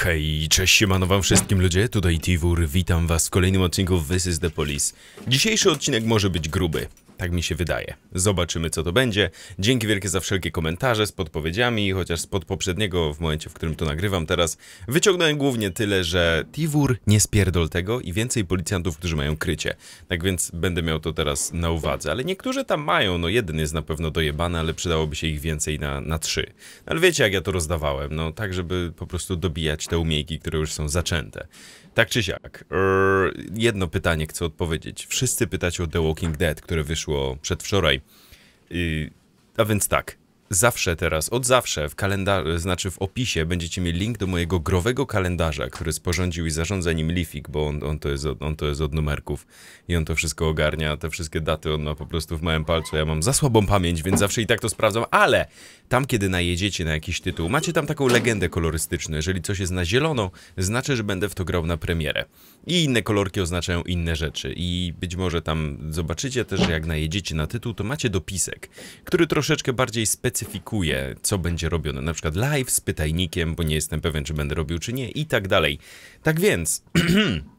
Hej, cześć, siemano wam wszystkim ludzie, tutaj Tivur, witam was w kolejnym odcinku This is the Police. Dzisiejszy odcinek może być gruby, tak mi się wydaje. Zobaczymy co to będzie. Dzięki wielkie za wszelkie komentarze z podpowiedziami, chociaż spod poprzedniego, w momencie w którym to nagrywam teraz, wyciągnąłem głównie tyle, że Tivur nie spierdol tego i więcej policjantów, którzy mają krycie. Tak więc będę miał to teraz na uwadze. Ale niektórzy tam mają, no jeden jest na pewno dojebany, ale przydałoby się ich więcej na, na trzy. No, ale wiecie jak ja to rozdawałem, no tak żeby po prostu dobijać te umiejki, które już są zaczęte. Tak czy siak, er, jedno pytanie chcę odpowiedzieć. Wszyscy pytacie o The Walking Dead, które wyszło przedwczoraj. Yy, a więc tak, zawsze teraz, od zawsze w kalendarzu, znaczy w opisie będziecie mieli link do mojego growego kalendarza, który sporządził i zarządza nim Lifik, bo on, on, to jest od, on to jest od numerków i on to wszystko ogarnia, te wszystkie daty on ma po prostu w małym palcu, ja mam za słabą pamięć, więc zawsze i tak to sprawdzam, ale tam kiedy najedziecie na jakiś tytuł, macie tam taką legendę kolorystyczną, jeżeli coś jest na zielono, znaczy, że będę w to grał na premierę. I inne kolorki oznaczają inne rzeczy i być może tam zobaczycie też, że jak najedziecie na tytuł, to macie dopisek, który troszeczkę bardziej specyfikuje, co będzie robione, na przykład live z pytajnikiem, bo nie jestem pewien, czy będę robił, czy nie i tak dalej. Tak więc...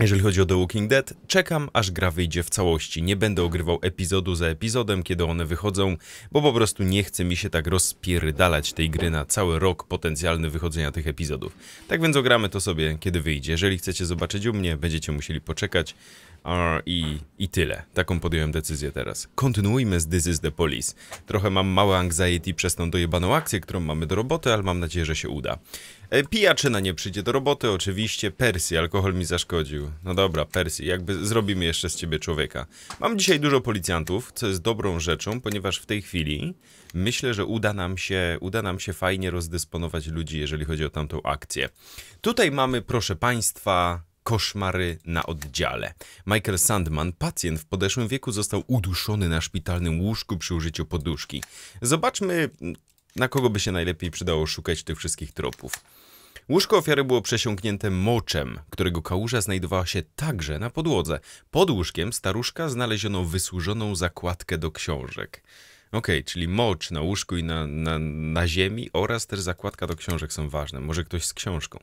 Jeżeli chodzi o The Walking Dead, czekam aż gra wyjdzie w całości. Nie będę ogrywał epizodu za epizodem, kiedy one wychodzą, bo po prostu nie chce mi się tak rozpierdalać tej gry na cały rok potencjalny wychodzenia tych epizodów. Tak więc ogramy to sobie, kiedy wyjdzie. Jeżeli chcecie zobaczyć u mnie, będziecie musieli poczekać. I, I tyle. Taką podjąłem decyzję teraz. Kontynuujmy z This is the Police. Trochę mam małe anxiety przez tą dojebaną akcję, którą mamy do roboty, ale mam nadzieję, że się uda. E, pijaczyna nie przyjdzie do roboty, oczywiście. Persji, alkohol mi zaszkodził. No dobra, Persji, jakby zrobimy jeszcze z ciebie człowieka. Mam dzisiaj dużo policjantów, co jest dobrą rzeczą, ponieważ w tej chwili myślę, że uda nam się, uda nam się fajnie rozdysponować ludzi, jeżeli chodzi o tamtą akcję. Tutaj mamy, proszę państwa, koszmary na oddziale. Michael Sandman, pacjent w podeszłym wieku, został uduszony na szpitalnym łóżku przy użyciu poduszki. Zobaczmy, na kogo by się najlepiej przydało szukać tych wszystkich tropów. Łóżko ofiary było przesiąknięte moczem, którego kałuża znajdowała się także na podłodze. Pod łóżkiem staruszka znaleziono wysłużoną zakładkę do książek. Okej, okay, czyli mocz na łóżku i na, na, na ziemi oraz też zakładka do książek są ważne. Może ktoś z książką.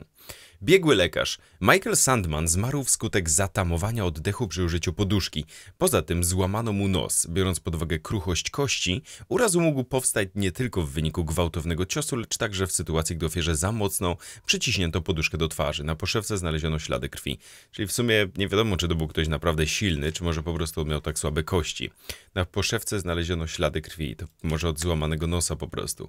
Biegły lekarz. Michael Sandman zmarł wskutek zatamowania oddechu przy użyciu poduszki. Poza tym złamano mu nos. Biorąc pod uwagę kruchość kości, uraz mógł powstać nie tylko w wyniku gwałtownego ciosu, lecz także w sytuacji, gdy ofierze za mocno przyciśnięto poduszkę do twarzy. Na poszewce znaleziono ślady krwi. Czyli w sumie nie wiadomo, czy to był ktoś naprawdę silny, czy może po prostu miał tak słabe kości. Na poszewce znaleziono ślady krwi. To może od złamanego nosa po prostu.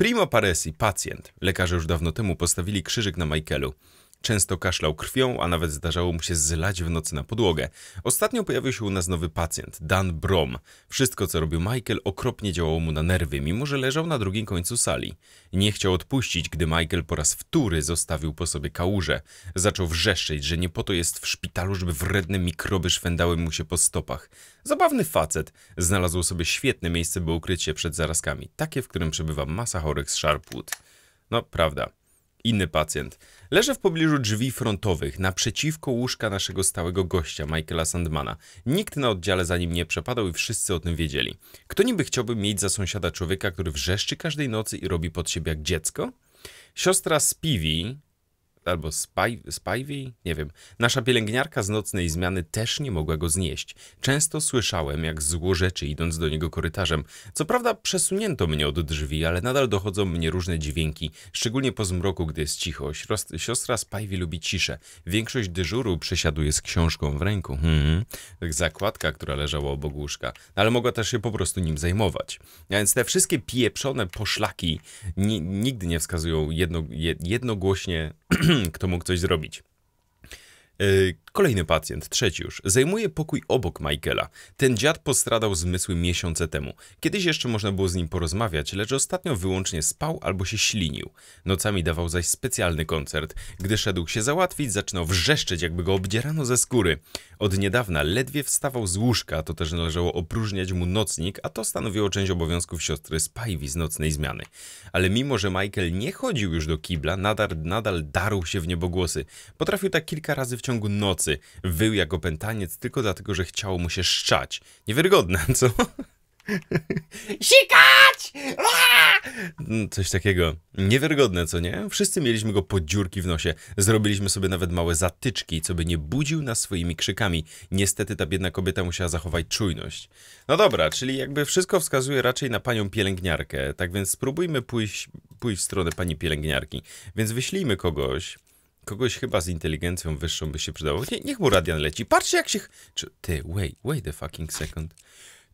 Primo Paresi, pacjent. Lekarze już dawno temu postawili krzyżyk na Michaelu. Często kaszlał krwią, a nawet zdarzało mu się zlać w nocy na podłogę. Ostatnio pojawił się u nas nowy pacjent, Dan Brom. Wszystko, co robił Michael, okropnie działało mu na nerwy, mimo że leżał na drugim końcu sali. Nie chciał odpuścić, gdy Michael po raz wtóry zostawił po sobie kałużę. Zaczął wrzeszczeć, że nie po to jest w szpitalu, żeby wredne mikroby szwędały mu się po stopach. Zabawny facet. Znalazł sobie świetne miejsce, by ukryć się przed zarazkami. Takie, w którym przebywa masa chorych z Sharpwood. No, prawda. Inny pacjent. Leżę w pobliżu drzwi frontowych, naprzeciwko łóżka naszego stałego gościa, Michaela Sandmana. Nikt na oddziale za nim nie przepadał i wszyscy o tym wiedzieli. Kto niby chciałby mieć za sąsiada człowieka, który wrzeszczy każdej nocy i robi pod siebie jak dziecko? Siostra Spivey, albo Spivey, nie wiem. Nasza pielęgniarka z nocnej zmiany też nie mogła go znieść. Często słyszałem, jak złorzeczy idąc do niego korytarzem. Co prawda przesunięto mnie od drzwi, ale nadal dochodzą mnie różne dźwięki, szczególnie po zmroku, gdy jest cicho. Siostra Spivey lubi ciszę. Większość dyżuru przesiaduje z książką w ręku. Hmm. Zakładka, która leżała obok łóżka. Ale mogła też się po prostu nim zajmować. A więc te wszystkie pieprzone poszlaki nigdy nie wskazują jedno, jednogłośnie kto mógł coś zrobić. Kolejny pacjent, trzeci już, zajmuje pokój obok Michaela. Ten dziad postradał zmysły miesiące temu. Kiedyś jeszcze można było z nim porozmawiać, lecz ostatnio wyłącznie spał albo się ślinił. Nocami dawał zaś specjalny koncert. Gdy szedł się załatwić, zaczynał wrzeszczeć, jakby go obdzierano ze skóry. Od niedawna ledwie wstawał z łóżka, to też należało opróżniać mu nocnik, a to stanowiło część obowiązków siostry Spivey z nocnej zmiany. Ale mimo, że Michael nie chodził już do kibla, nadal, nadal darł się w niebogłosy. Potrafił tak kilka razy w ciągu nocy. Wył jak opętaniec tylko dlatego, że chciało mu się szczać. Niewiarygodne, co? Sikać! Mm, coś takiego. Niewiarygodne, co nie? Wszyscy mieliśmy go pod dziurki w nosie. Zrobiliśmy sobie nawet małe zatyczki, co by nie budził nas swoimi krzykami. Niestety ta biedna kobieta musiała zachować czujność. No dobra, czyli jakby wszystko wskazuje raczej na panią pielęgniarkę. Tak więc spróbujmy pójść, pójść w stronę pani pielęgniarki. Więc wyślijmy kogoś, kogoś chyba z inteligencją wyższą by się przydało. Nie, niech mu Radian leci. Patrzcie jak się... Czy, ty, wait, wait a fucking second.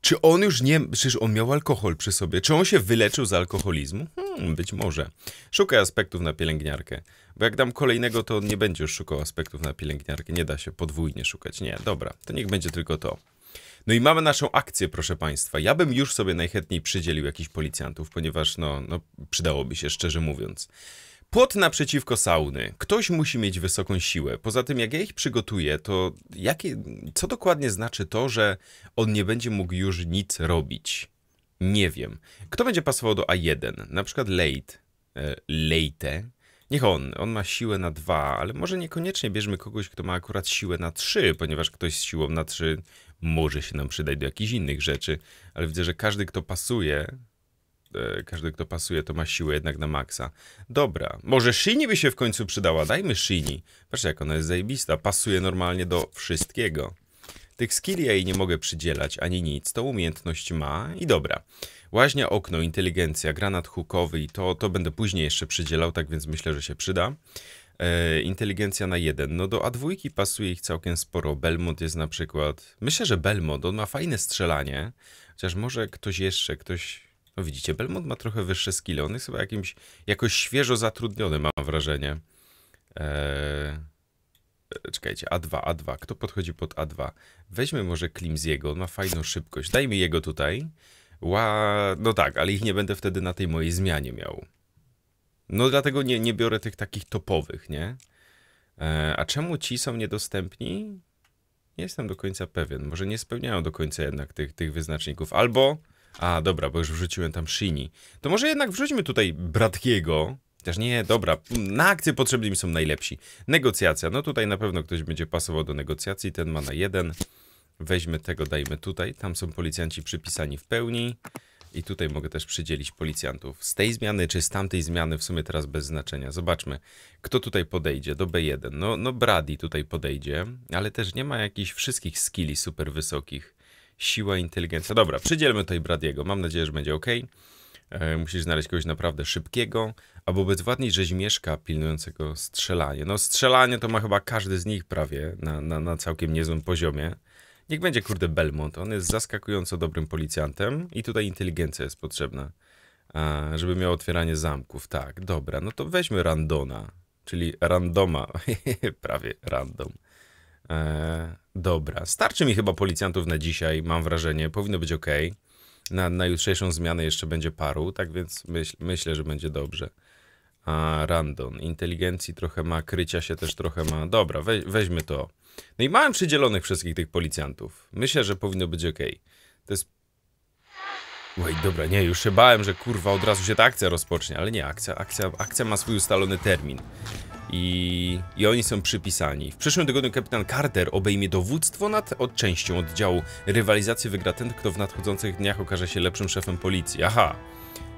Czy on już nie... Przecież on miał alkohol przy sobie. Czy on się wyleczył z alkoholizmu? Hmm, być może. Szukaj aspektów na pielęgniarkę. Bo jak dam kolejnego, to on nie będzie już szukał aspektów na pielęgniarkę. Nie da się podwójnie szukać. Nie, dobra. To niech będzie tylko to. No i mamy naszą akcję, proszę Państwa. Ja bym już sobie najchętniej przydzielił jakichś policjantów, ponieważ no, no przydałoby się, szczerze mówiąc. Płot naprzeciwko sauny. Ktoś musi mieć wysoką siłę. Poza tym, jak ja ich przygotuję, to jakie, co dokładnie znaczy to, że on nie będzie mógł już nic robić? Nie wiem. Kto będzie pasował do A1? Na przykład Late. E, Late. Niech on. On ma siłę na 2, ale może niekoniecznie bierzmy kogoś, kto ma akurat siłę na 3, ponieważ ktoś z siłą na 3 może się nam przydać do jakichś innych rzeczy, ale widzę, że każdy, kto pasuje, każdy, kto pasuje, to ma siłę jednak na maksa. Dobra, może Shini by się w końcu przydała. Dajmy Shini. Patrzcie, jak ona jest zajebista. Pasuje normalnie do wszystkiego. Tych skilli ja jej nie mogę przydzielać, ani nic. To umiejętność ma i dobra. Łaźnia, okno, inteligencja, granat hukowy i to, to będę później jeszcze przydzielał, tak więc myślę, że się przyda. E, inteligencja na jeden. No do A2 pasuje ich całkiem sporo. Belmont jest na przykład... Myślę, że Belmont, on ma fajne strzelanie. Chociaż może ktoś jeszcze, ktoś no widzicie, Belmont ma trochę wyższe skille. On jest chyba jakimś, jakoś świeżo zatrudniony, mam wrażenie. Eee... Czekajcie, A2, A2. Kto podchodzi pod A2? Weźmy może Klimziego, on ma fajną szybkość. Dajmy jego tutaj. Ła... No tak, ale ich nie będę wtedy na tej mojej zmianie miał. No dlatego nie, nie biorę tych takich topowych, nie? Eee, a czemu ci są niedostępni? Nie jestem do końca pewien. Może nie spełniają do końca jednak tych, tych wyznaczników. Albo a, dobra, bo już wrzuciłem tam Shini. To może jednak wrzućmy tutaj Bratkiego. Też nie, dobra, na akcję potrzebni mi są najlepsi. Negocjacja, no tutaj na pewno ktoś będzie pasował do negocjacji, ten ma na jeden. Weźmy tego, dajmy tutaj, tam są policjanci przypisani w pełni. I tutaj mogę też przydzielić policjantów. Z tej zmiany czy z tamtej zmiany w sumie teraz bez znaczenia. Zobaczmy, kto tutaj podejdzie do B1. No, no Brady tutaj podejdzie, ale też nie ma jakichś wszystkich skilli super wysokich siła, inteligencja. Dobra, przydzielmy tutaj Bradiego. Mam nadzieję, że będzie ok. E, musisz znaleźć kogoś naprawdę szybkiego, albo bezwładniej rzeźmieszka pilnującego strzelanie. No strzelanie to ma chyba każdy z nich prawie na, na, na całkiem niezłym poziomie. Niech będzie kurde Belmont, on jest zaskakująco dobrym policjantem i tutaj inteligencja jest potrzebna, a, żeby miał otwieranie zamków. Tak, dobra, no to weźmy Randona, czyli randoma, prawie random. E, dobra, starczy mi chyba policjantów na dzisiaj, mam wrażenie, powinno być ok. Na, na jutrzejszą zmianę jeszcze będzie paru, tak więc myśl, myślę, że będzie dobrze. A Randon, inteligencji trochę ma, krycia się też trochę ma. Dobra, we, weźmy to. No i mamy przydzielonych wszystkich tych policjantów. Myślę, że powinno być ok. To jest... Wait, dobra, nie, już się bałem, że kurwa od razu się ta akcja rozpocznie, ale nie, akcja, akcja, akcja ma swój ustalony termin. I, I oni są przypisani. W przyszłym tygodniu kapitan Carter obejmie dowództwo nad częścią oddziału. Rywalizację wygra ten, kto w nadchodzących dniach okaże się lepszym szefem policji. Aha.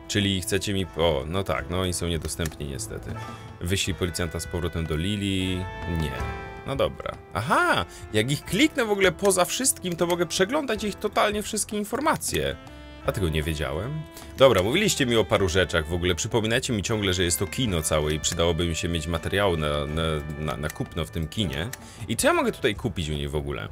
Czyli chcecie mi... O, no tak, no oni są niedostępni niestety. Wyślij policjanta z powrotem do Lili. Nie. No dobra. Aha! Jak ich kliknę w ogóle poza wszystkim, to mogę przeglądać ich totalnie wszystkie informacje. A tego nie wiedziałem. Dobra, mówiliście mi o paru rzeczach w ogóle. Przypominajcie mi ciągle, że jest to kino całe i przydałoby mi się mieć materiał na, na, na, na kupno w tym kinie. I co ja mogę tutaj kupić u niej w ogóle?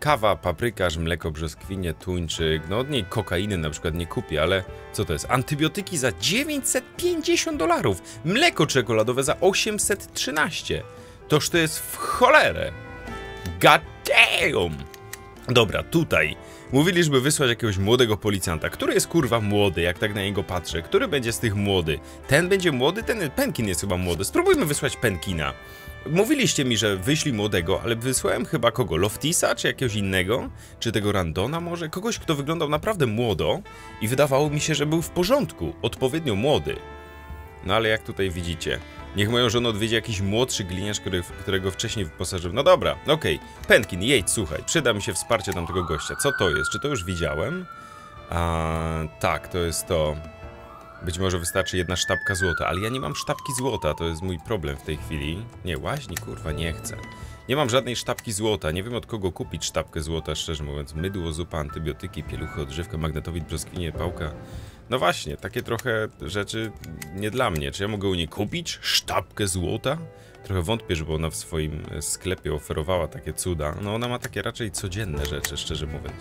Kawa, paprykarz, mleko brzoskwinie, tuńczyk, no od niej kokainy na przykład nie kupię, ale co to jest? Antybiotyki za 950 dolarów, mleko czekoladowe za 813. Toż to jest w cholerę. God damn! Dobra, tutaj Mówili, żeby wysłać jakiegoś młodego policjanta. Który jest kurwa młody, jak tak na niego patrzę? Który będzie z tych młody? Ten będzie młody? Ten Penkin jest chyba młody. Spróbujmy wysłać Penkina. Mówiliście mi, że wyślij młodego, ale wysłałem chyba kogo? Loftisa, czy jakiegoś innego? Czy tego Randona może? Kogoś, kto wyglądał naprawdę młodo i wydawało mi się, że był w porządku, odpowiednio młody. No ale jak tutaj widzicie, Niech moją żonę odwiedzi jakiś młodszy gliniarz, który, którego wcześniej wyposażył. No dobra, okej. Okay. Penkin, jedź, słuchaj. Przyda mi się wsparcie tamtego gościa. Co to jest? Czy to już widziałem? A, tak, to jest to. Być może wystarczy jedna sztabka złota, ale ja nie mam sztabki złota, to jest mój problem w tej chwili. Nie, łaźni, kurwa, nie chcę. Nie mam żadnej sztabki złota, nie wiem od kogo kupić sztabkę złota, szczerze mówiąc. Mydło, zupa, antybiotyki, pieluchy, odżywka, magnetowid, brzoskwinie, pałka. No właśnie, takie trochę rzeczy nie dla mnie. Czy ja mogę u niej kupić sztabkę złota? Trochę wątpię, żeby ona w swoim e, sklepie oferowała takie cuda. No ona ma takie raczej codzienne rzeczy, szczerze mówiąc.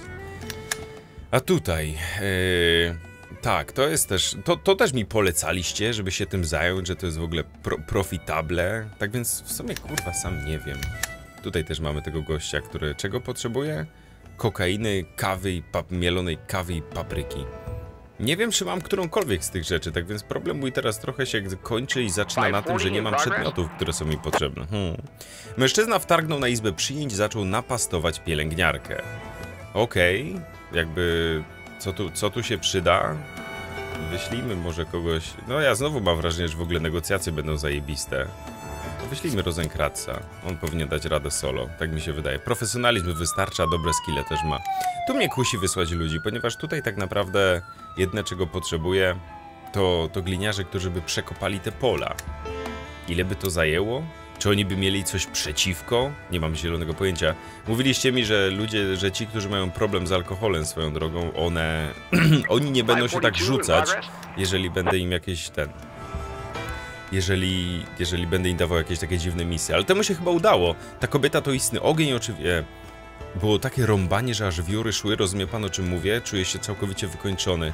A tutaj... Yy... Tak, to jest też, to, to też mi polecaliście, żeby się tym zająć, że to jest w ogóle pro, profitable. Tak więc w sumie kurwa sam nie wiem. Tutaj też mamy tego gościa, który czego potrzebuje? Kokainy, kawy i mielonej kawy i papryki. Nie wiem, czy mam którąkolwiek z tych rzeczy, tak więc problem mój teraz trochę się kończy i zaczyna na tym, że nie mam przedmiotów, które są mi potrzebne. Hmm. Mężczyzna wtargnął na izbę przyjęć i zaczął napastować pielęgniarkę. Okej, okay. jakby co tu, co tu się przyda? Wyślijmy może kogoś... No ja znowu mam wrażenie, że w ogóle negocjacje będą zajebiste. Wyślijmy Rosenkratza. On powinien dać radę solo, tak mi się wydaje. Profesjonalizm wystarcza, dobre skille też ma. Tu mnie kusi wysłać ludzi, ponieważ tutaj tak naprawdę jedne czego potrzebuję to, to gliniarze, którzy by przekopali te pola. Ile by to zajęło? Czy oni by mieli coś przeciwko? Nie mam zielonego pojęcia. Mówiliście mi, że ludzie, że ci, którzy mają problem z alkoholem swoją drogą, one... oni nie będą się tak rzucać, jeżeli będę im jakieś ten... Jeżeli, jeżeli będę im dawał jakieś takie dziwne misje. Ale temu się chyba udało. Ta kobieta to istny ogień oczywiście. Było takie rąbanie, że aż wióry szły. Rozumie pan o czym mówię? Czuję się całkowicie wykończony.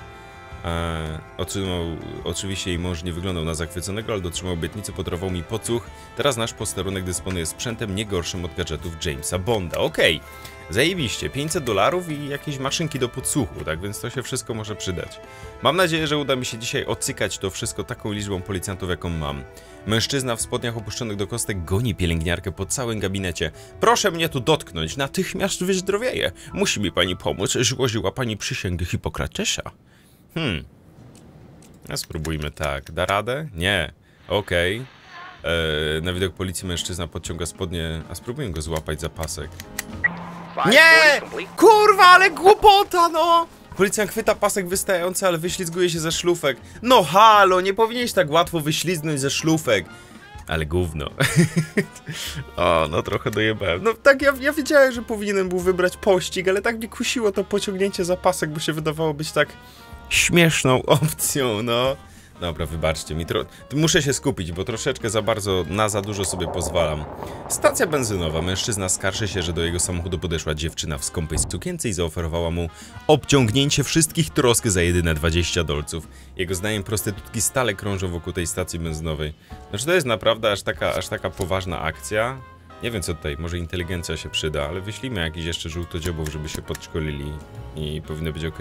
E, otrzymał, oczywiście jej mąż nie wyglądał na zachwyconego, ale dotrzymał obietnicy, podarował mi pocuch. Teraz nasz posterunek dysponuje sprzętem nie gorszym od gadżetów Jamesa Bonda. Okej, okay. Zajebiście, 500 dolarów i jakieś maszynki do podsłuchu, tak więc to się wszystko może przydać. Mam nadzieję, że uda mi się dzisiaj ocykać to wszystko taką liczbą policjantów, jaką mam. Mężczyzna w spodniach opuszczonych do kostek goni pielęgniarkę po całym gabinecie. Proszę mnie tu dotknąć, natychmiast wyzdrowieję. Musi mi pani pomóc, złożyła pani przysięgę Hipokratesa. Hmm. A spróbujmy tak. Da radę? Nie. Okej. Okay. Eee, na widok policji mężczyzna podciąga spodnie, a spróbujmy go złapać za pasek. Nie! Kurwa, ale głupota, no! Policjant chwyta pasek wystający, ale wyślizguje się ze szlufek. No halo, nie powinieneś tak łatwo wyślizgnąć ze szlufek. Ale gówno. o, no trochę dojebałem. No tak, ja, ja wiedziałem, że powinienem był wybrać pościg, ale tak mi kusiło to pociągnięcie za pasek, bo się wydawało być tak śmieszną opcją, no. Dobra, wybaczcie mi, muszę się skupić, bo troszeczkę za bardzo, na za dużo sobie pozwalam. Stacja benzynowa. Mężczyzna skarży się, że do jego samochodu podeszła dziewczyna w skąpej sukience i zaoferowała mu obciągnięcie wszystkich trosk za jedyne 20 dolców. Jego zdaniem prostytutki stale krążą wokół tej stacji benzynowej. Znaczy to jest naprawdę aż taka, aż taka poważna akcja? Nie wiem co tutaj, może inteligencja się przyda, ale wyślijmy jakiś jeszcze żółtodziobów, żeby się podszkolili i powinno być ok.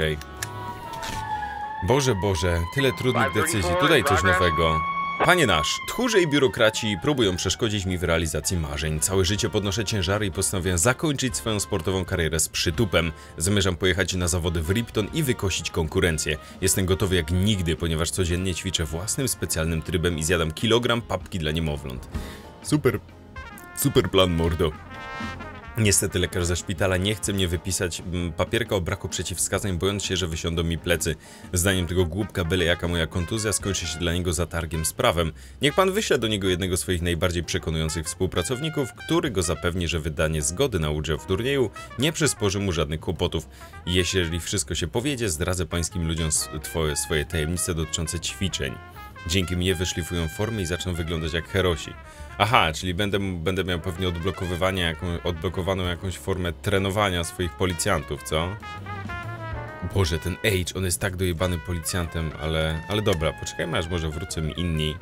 Boże, Boże, tyle trudnych decyzji, tutaj coś nowego. Panie nasz, tchórze i biurokraci próbują przeszkodzić mi w realizacji marzeń. Całe życie podnoszę ciężary i postanowiłem zakończyć swoją sportową karierę z przytupem. Zamierzam pojechać na zawody w Ripton i wykosić konkurencję. Jestem gotowy jak nigdy, ponieważ codziennie ćwiczę własnym specjalnym trybem i zjadam kilogram papki dla niemowląt. Super, super plan, mordo. Niestety lekarz ze szpitala nie chce mnie wypisać mm, papierka o braku przeciwwskazań, bojąc się, że wysiądą mi plecy. Zdaniem tego głupka byle jaka moja kontuzja skończy się dla niego zatargiem z prawem. Niech pan wyśle do niego jednego swoich najbardziej przekonujących współpracowników, który go zapewni, że wydanie zgody na udział w turnieju nie przysporzy mu żadnych kłopotów. Jeśli wszystko się powiedzie, zdradzę pańskim ludziom twoje, swoje tajemnice dotyczące ćwiczeń. Dzięki mnie wyszlifują formy i zaczną wyglądać jak herosi. Aha, czyli będę, będę miał pewnie odblokowywanie, jaką, odblokowaną jakąś formę trenowania swoich policjantów, co? Boże, ten Age, on jest tak dojebany policjantem, ale, ale dobra, poczekajmy aż może wrócą mi inni.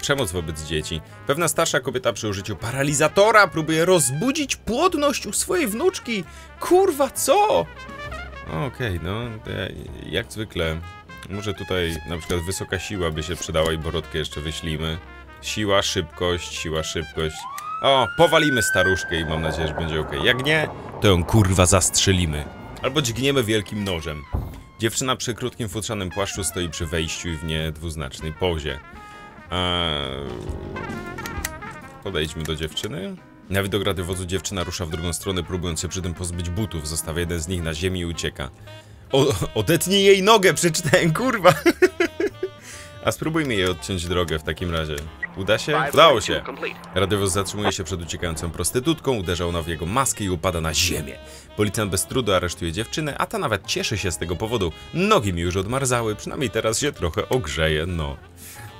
Przemoc wobec dzieci. Pewna starsza kobieta przy użyciu paralizatora próbuje rozbudzić płodność u swojej wnuczki. Kurwa, co? Okej, okay, no, jak zwykle. Może tutaj na przykład wysoka siła by się przydała i Borodkę jeszcze wyślimy. Siła, szybkość, siła, szybkość. O, powalimy staruszkę i mam nadzieję, że będzie ok. Jak nie, to ją kurwa zastrzelimy. Albo dźgniemy wielkim nożem. Dziewczyna przy krótkim futrzanym płaszczu stoi przy wejściu i w nie dwuznacznej pozie. Eee... Podejdźmy do dziewczyny. Na widok rady wozu dziewczyna rusza w drugą stronę, próbując się przy tym pozbyć butów. Zostawia jeden z nich na ziemi i ucieka. O, odetnij jej nogę, przeczytałem, kurwa! A spróbujmy jej odciąć drogę w takim razie. Uda się? Udało się! Radiowóz zatrzymuje się przed uciekającą prostytutką, uderza ona w jego maskę i upada na ziemię. Policjant bez trudu aresztuje dziewczynę, a ta nawet cieszy się z tego powodu. Nogi mi już odmarzały, przynajmniej teraz się trochę ogrzeje, no.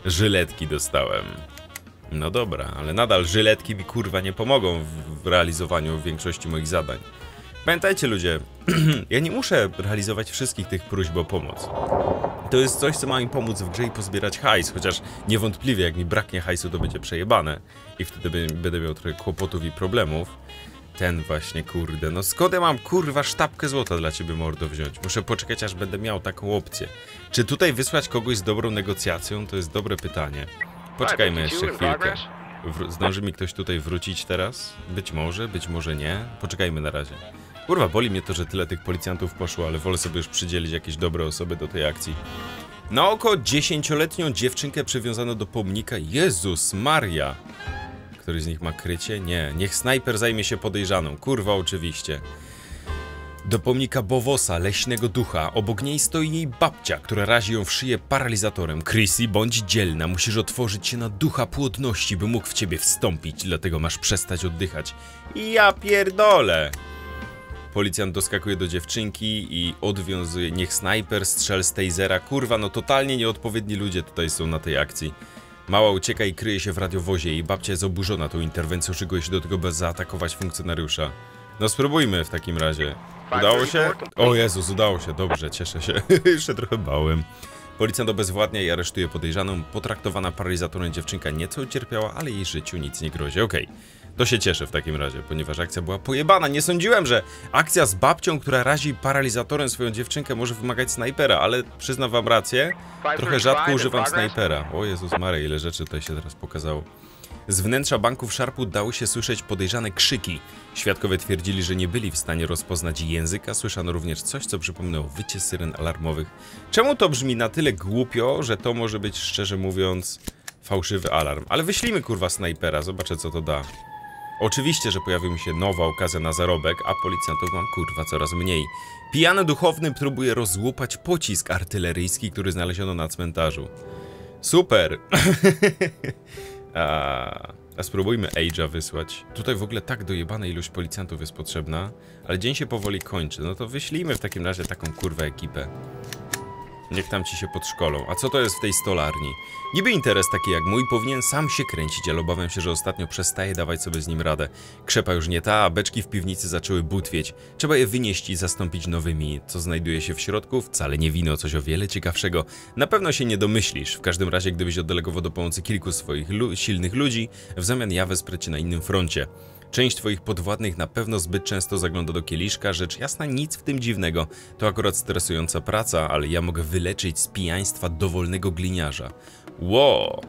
Żyletki dostałem. No dobra, ale nadal żyletki mi kurwa nie pomogą w, w realizowaniu większości moich zadań. Pamiętajcie ludzie, ja nie muszę realizować wszystkich tych próśb o pomoc. To jest coś, co ma mi pomóc w grze i pozbierać hajs, chociaż niewątpliwie jak mi braknie hajsu, to będzie przejebane i wtedy będę miał trochę kłopotów i problemów. Ten właśnie, kurde, no skąd ja mam kurwa sztabkę złota dla ciebie mordo wziąć? Muszę poczekać aż będę miał taką opcję. Czy tutaj wysłać kogoś z dobrą negocjacją? To jest dobre pytanie. Poczekajmy jeszcze chwilkę. Wr zdąży mi ktoś tutaj wrócić teraz? Być może, być może nie. Poczekajmy na razie. Kurwa, boli mnie to, że tyle tych policjantów poszło, ale wolę sobie już przydzielić jakieś dobre osoby do tej akcji. Na oko dziesięcioletnią dziewczynkę przywiązano do pomnika Jezus Maria. Któryś z nich ma krycie? Nie. Niech snajper zajmie się podejrzaną. Kurwa, oczywiście. Do pomnika Bowosa, leśnego ducha. Obok niej stoi jej babcia, która razi ją w szyję paralizatorem. Chrissy, bądź dzielna. Musisz otworzyć się na ducha płodności, by mógł w ciebie wstąpić. Dlatego masz przestać oddychać. Ja pierdolę. Policjant doskakuje do dziewczynki i odwiązuje. Niech snajper strzel z tasera. Kurwa, no totalnie nieodpowiedni ludzie tutaj są na tej akcji. Mała ucieka i kryje się w radiowozie. Jej babcia jest oburzona tą interwencją, szykuje się do tego, by zaatakować funkcjonariusza. No spróbujmy w takim razie. Udało się? O Jezus, udało się. Dobrze, cieszę się. Jeszcze trochę bałem. Policjant obezwładnia i aresztuje podejrzaną. Potraktowana paralizatorem dziewczynka nieco ucierpiała, ale jej życiu nic nie grozi. Okej. Okay. To się cieszę w takim razie, ponieważ akcja była pojebana. Nie sądziłem, że akcja z babcią, która razi paralizatorem swoją dziewczynkę może wymagać snajpera, ale przyznam wam rację, trochę rzadko używam snajpera. O Jezus Maria, ile rzeczy tutaj się teraz pokazało. Z wnętrza banku w Szarpu dały się słyszeć podejrzane krzyki. Świadkowie twierdzili, że nie byli w stanie rozpoznać języka, słyszano również coś, co przypominało wycie syren alarmowych. Czemu to brzmi na tyle głupio, że to może być, szczerze mówiąc, fałszywy alarm? Ale wyślijmy kurwa snajpera, zobaczę co to da. Oczywiście, że pojawi mi się nowa okazja na zarobek, a policjantów mam kurwa coraz mniej. Pijany duchowny próbuje rozłupać pocisk artyleryjski, który znaleziono na cmentarzu. Super! a, a spróbujmy Age'a wysłać. Tutaj w ogóle tak dojebana ilość policjantów jest potrzebna, ale dzień się powoli kończy. No to wyślijmy w takim razie taką kurwę ekipę. Niech tam ci się podszkolą. A co to jest w tej stolarni? Niby interes taki jak mój powinien sam się kręcić, ale obawiam się, że ostatnio przestaje dawać sobie z nim radę. Krzepa już nie ta, a beczki w piwnicy zaczęły butwieć. Trzeba je wynieść i zastąpić nowymi. Co znajduje się w środku? Wcale nie wino, coś o wiele ciekawszego. Na pewno się nie domyślisz. W każdym razie, gdybyś oddelegował do pomocy kilku swoich lu silnych ludzi, w zamian ja wesprę cię na innym froncie. Część twoich podwładnych na pewno zbyt często zagląda do kieliszka, rzecz jasna nic w tym dziwnego. To akurat stresująca praca, ale ja mogę wyleczyć z pijaństwa dowolnego gliniarza. Ło!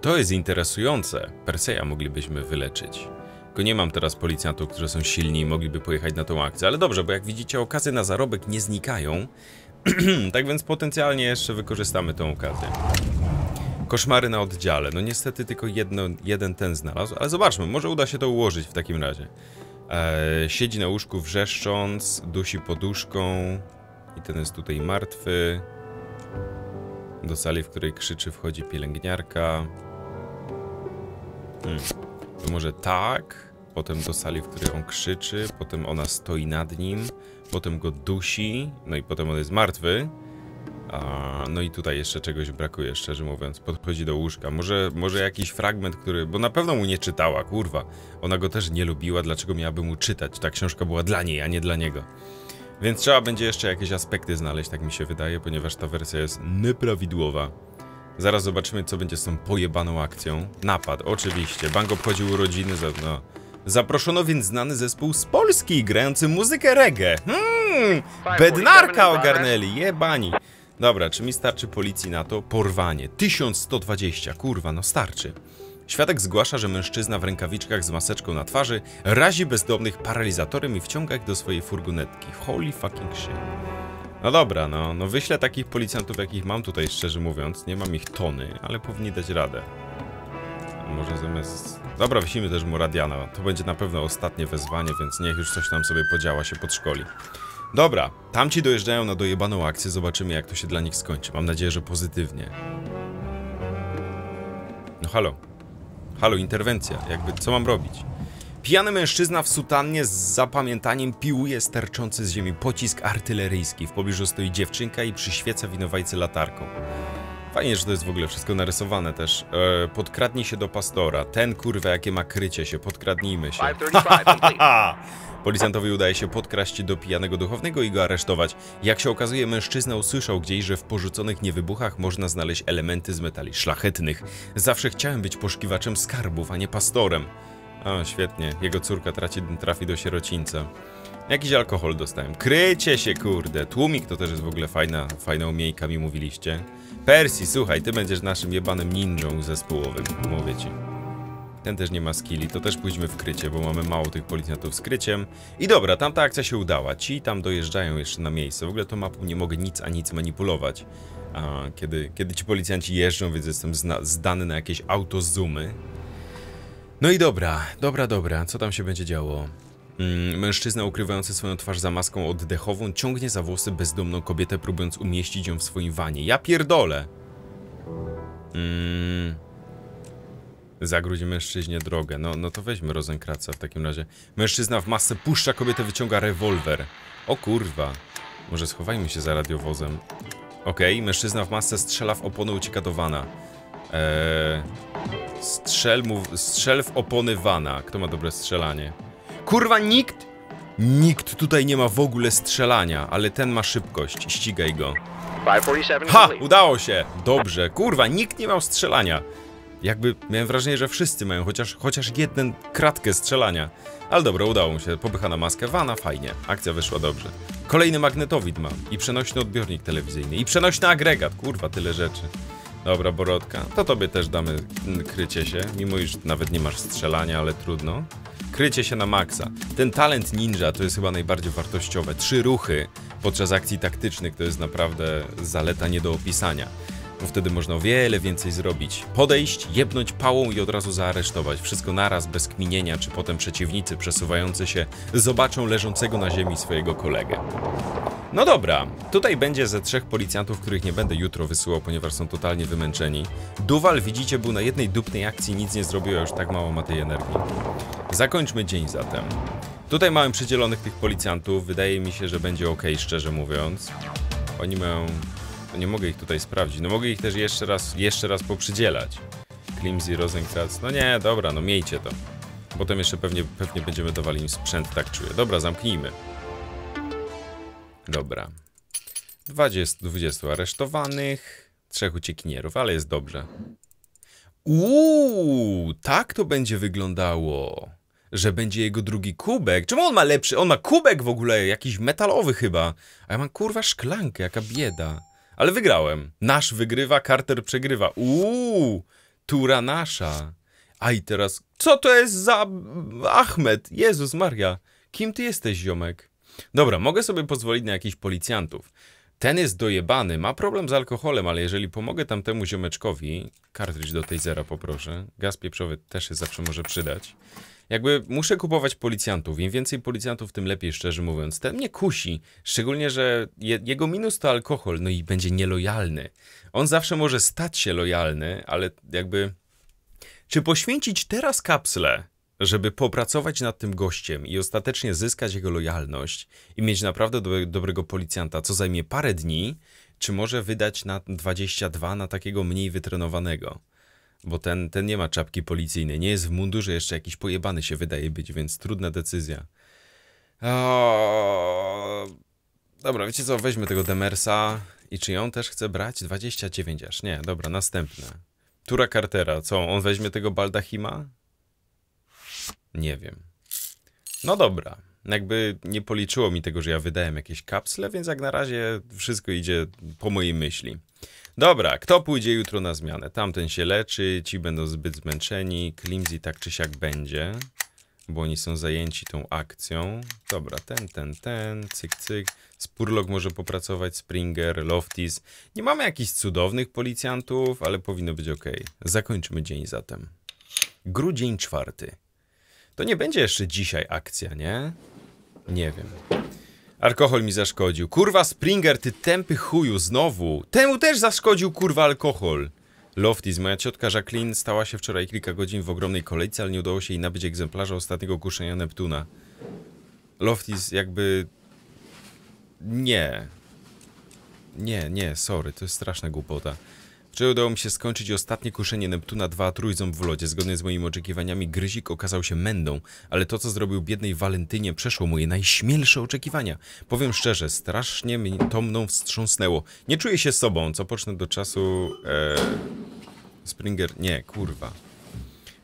To jest interesujące. Perseja moglibyśmy wyleczyć. Tylko nie mam teraz policjantów, którzy są silni i mogliby pojechać na tą akcję. Ale dobrze, bo jak widzicie, okazje na zarobek nie znikają. tak więc potencjalnie jeszcze wykorzystamy tą okazję. Koszmary na oddziale. No niestety tylko jedno, jeden ten znalazł, ale zobaczmy, może uda się to ułożyć w takim razie. Eee, siedzi na łóżku wrzeszcząc, dusi poduszką i ten jest tutaj martwy. Do sali, w której krzyczy, wchodzi pielęgniarka. Hmm. To może tak, potem do sali, w której on krzyczy, potem ona stoi nad nim, potem go dusi, no i potem on jest martwy. No i tutaj jeszcze czegoś brakuje, szczerze mówiąc. Podchodzi do łóżka. Może, może jakiś fragment, który... Bo na pewno mu nie czytała, kurwa. Ona go też nie lubiła, dlaczego miałaby mu czytać? Ta książka była dla niej, a nie dla niego. Więc trzeba będzie jeszcze jakieś aspekty znaleźć, tak mi się wydaje, ponieważ ta wersja jest nieprawidłowa. Zaraz zobaczymy, co będzie z tą pojebaną akcją. Napad, oczywiście. Bank obchodził urodziny, za, no. Zaproszono więc znany zespół z Polski, grający muzykę reggae. Hmm, bednarka ogarnęli, jebani. Dobra, czy mi starczy policji na to? Porwanie. 1120, kurwa, no starczy. Świadek zgłasza, że mężczyzna w rękawiczkach z maseczką na twarzy razi bezdomnych paralizatorem i wciąga ich do swojej furgonetki. Holy fucking shit. No dobra, no, no wyślę takich policjantów, jakich mam tutaj, szczerze mówiąc. Nie mam ich tony, ale powinni dać radę. Może zamiast... Dobra, wyślijmy też mu Radiana. To będzie na pewno ostatnie wezwanie, więc niech już coś tam sobie podziała, się podszkoli. Dobra, tamci dojeżdżają na dojebaną akcję, zobaczymy jak to się dla nich skończy. Mam nadzieję, że pozytywnie. No halo. Halo, interwencja. Jakby, co mam robić? Pijany mężczyzna w sutannie z zapamiętaniem piłuje sterczący z ziemi pocisk artyleryjski. W pobliżu stoi dziewczynka i przyświeca winowajcy latarką. Fajnie, że to jest w ogóle wszystko narysowane też. E, podkradnij się do pastora. Ten kurwa, jakie ma krycie się, podkradnijmy się. 535 complete. Policjantowi udaje się podkraść do pijanego duchownego i go aresztować. Jak się okazuje, mężczyzna usłyszał gdzieś, że w porzuconych niewybuchach można znaleźć elementy z metali szlachetnych. Zawsze chciałem być poszukiwaczem skarbów, a nie pastorem. O, świetnie. Jego córka traci, trafi do sierocińca. Jakiś alkohol dostałem. Krycie się, kurde. Tłumik to też jest w ogóle fajna, fajna umiejka, mi mówiliście. Percy, słuchaj, ty będziesz naszym jebanym ninją zespołowym, mówię ci. Ten też nie ma skilli, to też pójdźmy w krycie, bo mamy mało tych policjantów z kryciem. I dobra, tamta akcja się udała. Ci tam dojeżdżają jeszcze na miejsce. W ogóle tą mapą nie mogę nic a nic manipulować. A, kiedy, kiedy ci policjanci jeżdżą, więc jestem zdany na jakieś autozoomy. No i dobra, dobra, dobra, co tam się będzie działo? Mm, mężczyzna ukrywający swoją twarz za maską oddechową ciągnie za włosy bezdomną kobietę, próbując umieścić ją w swoim wanie. Ja pierdolę! Mm. Zagródź mężczyźnie drogę. No, no to weźmy Rozenkraca w takim razie. Mężczyzna w masce puszcza kobietę, wyciąga rewolwer. O kurwa. Może schowajmy się za radiowozem. Okej, mężczyzna w masce strzela w opony, ucieka do. Eee, strzel, mu, strzel w opony wana. Kto ma dobre strzelanie? Kurwa, nikt! Nikt tutaj nie ma w ogóle strzelania, ale ten ma szybkość. Ścigaj go. 547 Ha! Udało się! Dobrze. Kurwa, nikt nie miał strzelania. Jakby miałem wrażenie, że wszyscy mają chociaż, chociaż jeden kratkę strzelania. Ale dobra, udało mu się. Popycha na maskę wana, fajnie. Akcja wyszła dobrze. Kolejny magnetowid mam. I przenośny odbiornik telewizyjny. I przenośny agregat. Kurwa, tyle rzeczy. Dobra, Borodka. To tobie też damy krycie się. Mimo iż nawet nie masz strzelania, ale trudno. Krycie się na maksa. Ten talent ninja to jest chyba najbardziej wartościowe. Trzy ruchy podczas akcji taktycznych to jest naprawdę zaleta nie do opisania. Bo wtedy można o wiele więcej zrobić. Podejść, jebnąć pałą i od razu zaaresztować. Wszystko naraz, bez kminienia, czy potem przeciwnicy przesuwający się zobaczą leżącego na ziemi swojego kolegę. No dobra, tutaj będzie ze trzech policjantów, których nie będę jutro wysyłał, ponieważ są totalnie wymęczeni. Duwal, widzicie, był na jednej dupnej akcji, nic nie zrobił, a już tak mało ma tej energii. Zakończmy dzień zatem. Tutaj mamy przydzielonych tych policjantów, wydaje mi się, że będzie ok, szczerze mówiąc. Oni mają... No nie mogę ich tutaj sprawdzić, no mogę ich też jeszcze raz, jeszcze raz poprzydzielać. Klimsy, Rosenkratz, no nie, dobra, no miejcie to. Potem jeszcze pewnie, pewnie będziemy dawali im sprzęt, tak czuję. Dobra, zamknijmy. Dobra. 20, 20 aresztowanych, trzech uciekinierów, ale jest dobrze. Uuu, tak to będzie wyglądało. Że będzie jego drugi kubek. Czemu on ma lepszy? On ma kubek w ogóle, jakiś metalowy chyba. A ja mam kurwa szklankę, jaka bieda. Ale wygrałem. Nasz wygrywa, Carter przegrywa. Uuu, tura nasza. A i teraz, co to jest za Ahmed? Jezus Maria. Kim ty jesteś, ziomek? Dobra, mogę sobie pozwolić na jakichś policjantów. Ten jest dojebany, ma problem z alkoholem, ale jeżeli pomogę tamtemu ziomeczkowi, kartridż do tasera poproszę, gaz pieprzowy też się zawsze może przydać. Jakby muszę kupować policjantów. Im więcej policjantów, tym lepiej, szczerze mówiąc. Ten mnie kusi. Szczególnie, że je, jego minus to alkohol, no i będzie nielojalny. On zawsze może stać się lojalny, ale jakby. Czy poświęcić teraz kapsle, żeby popracować nad tym gościem i ostatecznie zyskać jego lojalność i mieć naprawdę dobre, dobrego policjanta, co zajmie parę dni, czy może wydać na 22 na takiego mniej wytrenowanego? Bo ten, ten nie ma czapki policyjnej, nie jest w mundurze, jeszcze jakiś pojebany się wydaje być, więc trudna decyzja. O... Dobra, wiecie co, weźmy tego Demersa i czy ją też chce brać? 29 aż, nie, dobra, następne. Tura Cartera, co, on weźmie tego Baldachima? Nie wiem. No dobra. Jakby nie policzyło mi tego, że ja wydałem jakieś kapsle, więc jak na razie wszystko idzie po mojej myśli. Dobra, kto pójdzie jutro na zmianę? Tamten się leczy, ci będą zbyt zmęczeni, Klimsy tak czy siak będzie, bo oni są zajęci tą akcją. Dobra, ten, ten, ten, cyk, cyk. Spurlock może popracować, Springer, Loftis. Nie mamy jakichś cudownych policjantów, ale powinno być ok. Zakończmy dzień zatem. Grudzień czwarty. To nie będzie jeszcze dzisiaj akcja, nie? Nie wiem. Alkohol mi zaszkodził. Kurwa, Springer, ty tępy chuju, znowu. Temu też zaszkodził, kurwa, alkohol. Loftis, moja ciotka Jacqueline stała się wczoraj kilka godzin w ogromnej kolejce, ale nie udało się jej nabyć egzemplarza ostatniego kuszenia Neptuna. Loftis, jakby... Nie. Nie, nie, sorry, to jest straszna głupota. Wczoraj udało mi się skończyć ostatnie kuszenie Neptuna 2 trójząb w lodzie. Zgodnie z moimi oczekiwaniami, Gryzik okazał się mędą, ale to, co zrobił biednej Walentynie, przeszło moje najśmielsze oczekiwania. Powiem szczerze, strasznie mnie to mną wstrząsnęło. Nie czuję się sobą, co pocznę do czasu... E... Springer... Nie, kurwa.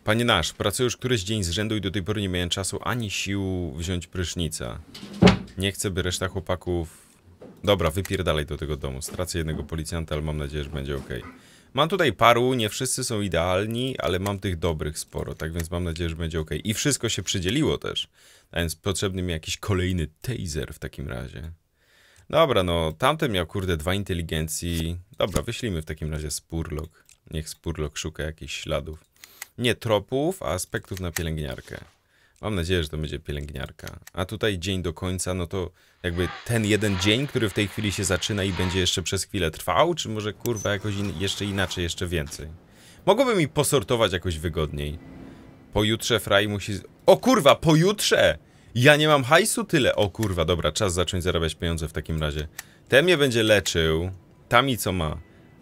Panie nasz, pracuję już któryś dzień z rzędu i do tej pory nie miałem czasu ani sił wziąć prysznica. Nie chcę, by reszta chłopaków Dobra, wypierdalaj do tego domu. Stracę jednego policjanta, ale mam nadzieję, że będzie ok. Mam tutaj paru, nie wszyscy są idealni, ale mam tych dobrych sporo, tak więc mam nadzieję, że będzie ok. I wszystko się przydzieliło też, a więc potrzebny mi jakiś kolejny taser w takim razie. Dobra, no tamten miał kurde dwa inteligencji. Dobra, wyślijmy w takim razie Spurlock. Niech Spurlock szuka jakichś śladów. Nie tropów, a aspektów na pielęgniarkę. Mam nadzieję, że to będzie pielęgniarka. A tutaj dzień do końca, no to jakby ten jeden dzień, który w tej chwili się zaczyna i będzie jeszcze przez chwilę trwał, czy może kurwa jakoś in jeszcze inaczej, jeszcze więcej? Mogłoby mi posortować jakoś wygodniej. Pojutrze Fraj musi... O kurwa, pojutrze! Ja nie mam hajsu tyle. O kurwa, dobra, czas zacząć zarabiać pieniądze w takim razie. Ten mnie będzie leczył. Tami co ma.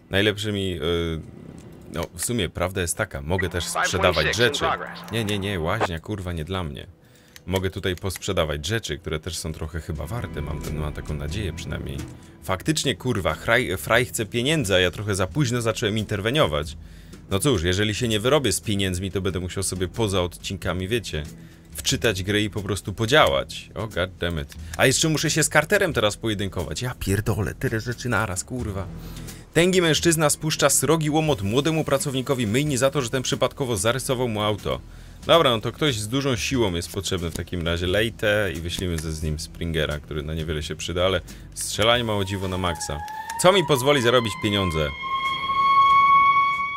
Najlepszy mi... Yy... No, w sumie prawda jest taka, mogę też sprzedawać rzeczy. Nie, nie, nie, łaźnia, kurwa, nie dla mnie. Mogę tutaj posprzedawać rzeczy, które też są trochę chyba warte, mam, ten, mam taką nadzieję przynajmniej. Faktycznie, kurwa, Fraj, Fraj chce pieniędzy, a ja trochę za późno zacząłem interweniować. No cóż, jeżeli się nie wyrobię z pieniędzmi, to będę musiał sobie poza odcinkami, wiecie, wczytać grę i po prostu podziałać. O, oh, goddammit. A jeszcze muszę się z Carterem teraz pojedynkować. Ja pierdolę, tyle rzeczy naraz, kurwa. Tęgi mężczyzna spuszcza srogi łomot młodemu pracownikowi myjni za to, że ten przypadkowo zarysował mu auto. Dobra, no to ktoś z dużą siłą jest potrzebny w takim razie. Lejte i wyślimy ze z nim Springera, który na niewiele się przyda, ale strzelanie mało dziwo na maksa. Co mi pozwoli zarobić pieniądze?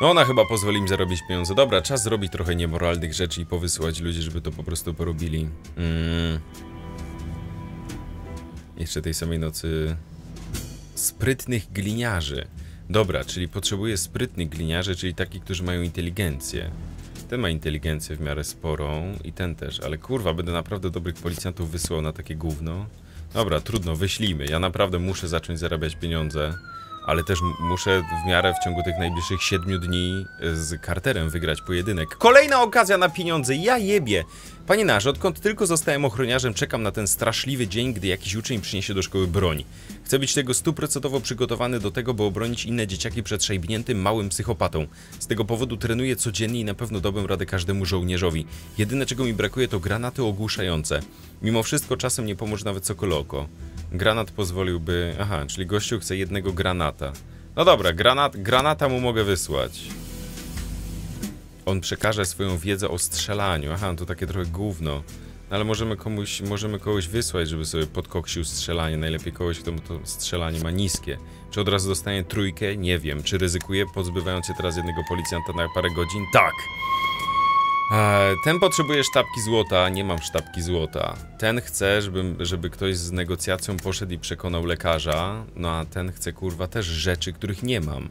No ona chyba pozwoli mi zarobić pieniądze. Dobra, czas zrobić trochę niemoralnych rzeczy i powysyłać ludzi, żeby to po prostu porobili. Mm. Jeszcze tej samej nocy... Sprytnych gliniarzy. Dobra, czyli potrzebuję sprytnych gliniarzy, czyli takich, którzy mają inteligencję. Ten ma inteligencję w miarę sporą i ten też, ale kurwa, będę naprawdę dobrych policjantów wysyłał na takie gówno. Dobra, trudno, wyślijmy. Ja naprawdę muszę zacząć zarabiać pieniądze ale też muszę w miarę w ciągu tych najbliższych 7 dni e, z Carterem wygrać pojedynek. Kolejna okazja na pieniądze, ja jebie! Panie nasz, odkąd tylko zostałem ochroniarzem, czekam na ten straszliwy dzień, gdy jakiś uczeń przyniesie do szkoły broń. Chcę być tego stuprocentowo przygotowany do tego, by obronić inne dzieciaki przed szajbniętym małym psychopatą. Z tego powodu trenuję codziennie i na pewno dałbym radę każdemu żołnierzowi. Jedyne czego mi brakuje to granaty ogłuszające. Mimo wszystko czasem nie pomoże nawet sokoloko. Granat pozwoliłby... Aha, czyli gościu chce jednego granata. No dobra, granat, granata mu mogę wysłać. On przekaże swoją wiedzę o strzelaniu. Aha, to takie trochę gówno. No ale możemy komuś, możemy kogoś wysłać, żeby sobie podkoksił strzelanie. Najlepiej kogoś, kto to strzelanie ma niskie. Czy od razu dostanie trójkę? Nie wiem. Czy ryzykuje, pozbywając się teraz jednego policjanta na parę godzin? Tak! Ten potrzebuje sztabki złota, nie mam sztabki złota. Ten chce, żeby, żeby ktoś z negocjacją poszedł i przekonał lekarza, no a ten chce kurwa też rzeczy, których nie mam.